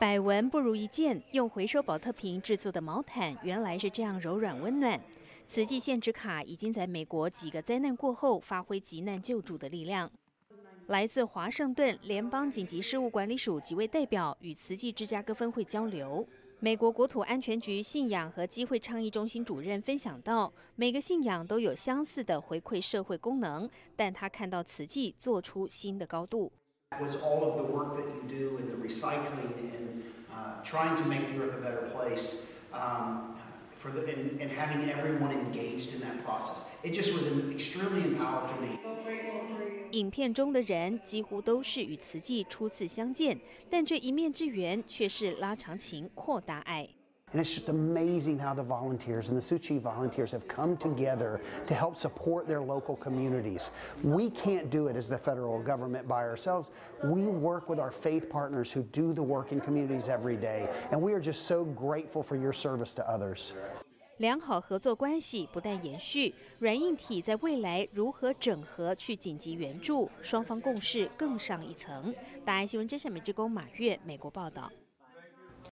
百闻不如一见，用回收保特瓶制作的毛毯原来是这样柔软温暖。慈济限制卡已经在美国几个灾难过后发挥急难救助的力量。来自华盛顿联邦紧急事务管理署几位代表与慈济芝加哥分会交流。美国国土安全局信仰和机会倡议中心主任分享到，每个信仰都有相似的回馈社会功能，但他看到慈济做出新的高度。was all of the work that you do in the recycling and uh, trying to make the earth a better place um, for the, and, and, having everyone engaged in that process. It just was extremely empowering to me. 影片中的人几乎都是与慈济初次相见，但这一面之缘却是拉长情、扩大爱。 and it's just amazing how the volunteers and the Tzu Chi volunteers have come together to help support their local communities. We can't do it as the federal government by ourselves. We work with our faith partners who do the work in communities every day. And we are just so grateful for your service to others. 良好合作关系不但延续，软硬体在未来如何整合去紧急援助，双方共识更上一层。大爱新闻真善美志工马月美国报道。